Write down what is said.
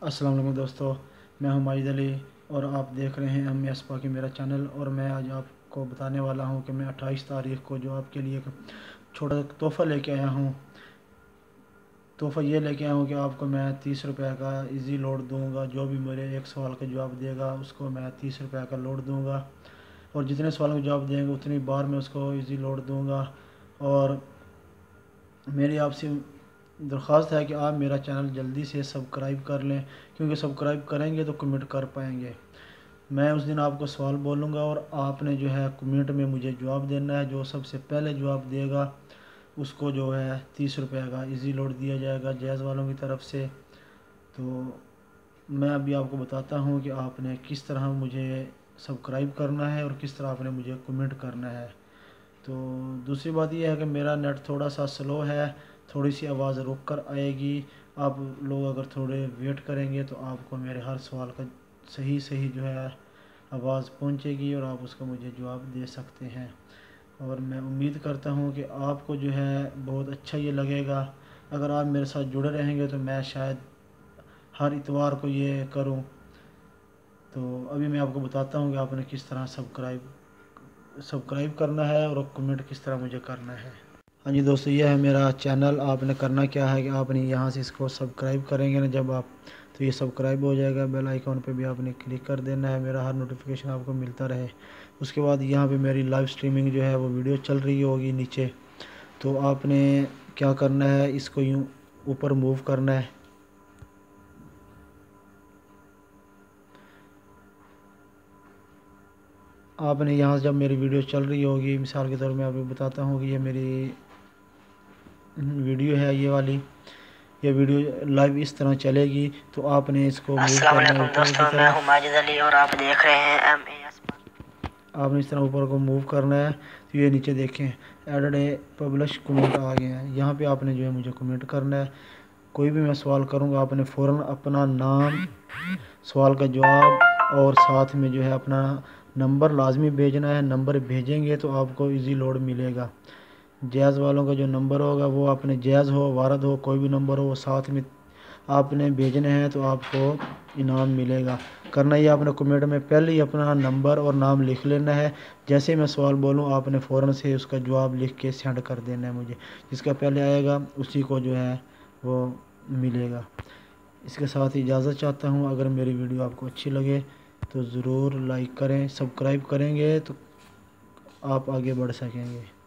السلام علیکم دوستو، میں ہوں ماجد علی اور آپ دیکھ رہے ہیں ایم ایس پاکی میرا چینل اور میں آج آپ کو بتانے والا ہوں کہ میں اٹھائیس تاریخ کو جو آپ کے لیے ایک چھوٹا تحفہ لے کے آیا ہوں۔ تحفہ یہ لے کے آیا ہوں کہ آپ کو میں تیس روپے کا ایزی لوڈ دوں گا، جو بھی میرے ایک سوال کا جواب دے گا، اس کو میں تیس روپے کا لوڈ دوں گا۔ اور جتنے سوالوں کا جواب دیں گے، اتنی بار میں اس کو ایزی لوڈ دوں گا۔ اور میری آپ سے درخواست ہے کہ آپ میرا چینل جلدی سے سبسکرائب کر لیں، کیونکہ سبسکرائب کریں گے تو کمنٹ کر پائیں گے۔ میں اس دن آپ کو سوال بولوں گا اور آپ نے جو ہے کمنٹ میں مجھے جواب دینا ہے، جو سب سے پہلے جواب دے گا، اس کو جو ہے تیس روپے کا ایزی لوڈ دیا جائے گا جیز والوں کی طرف سے۔ تو میں ابھی آپ کو بتاتا ہوں کہ آپ نے کس طرح مجھے سبسکرائب کرنا ہے اور کس طرح آپ نے مجھے کمنٹ کرنا ہے۔ تو دوسری بات یہ ہے کہ میرا نیٹ تھوڑا سا سلو ہے۔ تھوڑی سی آواز رک کر آئے گی۔ آپ لوگ اگر تھوڑے ویٹ کریں گے تو آپ کو میرے ہر سوال کا صحیح صحیح جو ہے آواز پہنچے گی اور آپ اس کا مجھے جواب دے سکتے ہیں۔ اور میں امید کرتا ہوں کہ آپ کو جو ہے بہت اچھا یہ لگے گا۔ اگر آپ میرے ساتھ جڑے رہیں گے تو میں شاید ہر اتوار کو یہ کروں۔ تو ابھی میں آپ کو بتاتا ہوں کہ آپ نے کس طرح سبسکرائب سبسکرائب کرنا ہے اور کمنٹ کس طرح مجھے کرنا ہے۔ ہاں جی دوستو، یہ ہے میرا چینل۔ آپ نے کرنا کیا ہے کہ آپ نے یہاں سے اس کو سبسکرائب کریں گے نا جب آپ، تو یہ سبسکرائب ہو جائے گا۔ بیل آئیکن پہ بھی آپ نے کلک کر دینا ہے۔ میرا ہر نوٹیفیکیشن آپ کو ملتا رہے۔ اس کے بعد یہاں پہ میری لائیو سٹریمنگ جو ہے وہ ویڈیو چل رہی ہوگی نیچے۔ تو آپ نے کیا کرنا ہے؟ اس کو یوں اوپر موو کرنا ہے۔ آپ نے یہاں سے جب میری ویڈیو چل رہی ہوگی، مثال کے طور میں آپ کو بتاتا ہوں کہ یہ میری ویڈیو ہے یہ والی یہ ویڈیو لائیو اس طرح چلے گی تو آپ نے اس کو السلام علیکم دوستو میں ہوں ماجد علی اور آپ دیکھ رہے ہیں ایم اے ایس آپ نے اس طرح اوپر کو موو کرنا ہے تو یہ نیچے دیکھیں۔ ایڈڈ اے پبلش کمنٹ آ ہیں یہاں پہ آپ نے جو ہے مجھے کمنٹ کرنا ہے۔ کوئی بھی میں سوال کروں گا آپ نے فوراً اپنا نام سوال کا جواب اور ساتھ میں جو ہے اپنا نمبر لازمی بھیجنا ہے۔ نمبر بھیجیں گے تو آپ کو ایزی لوڈ ملے گا۔ جیز والوں کا جو نمبر ہوگا وہ اپنے جیز ہو، وارد ہو، کوئی بھی نمبر ہو، وہ ساتھ میں آپ نے بھیجنے ہیں تو آپ کو انعام ملے گا۔ کرنا یہ آپ نے کمنٹ میں پہلے ہی اپنا نمبر اور نام لکھ لینا ہے۔ جیسے میں سوال بولوں، آپ نے فوراً سے اس کا جواب لکھ کے سینڈ کر دینا ہے مجھے۔ جس کا پہلے آئے گا، اسی کو جو ہے وہ ملے گا۔ اس کے ساتھ اجازت چاہتا ہوں، اگر میری ویڈیو آپ کو اچھی لگے تو ضرور لائک کریں، سبسکرائب کریں گے تو آپ آگے بڑھ سکیں گے۔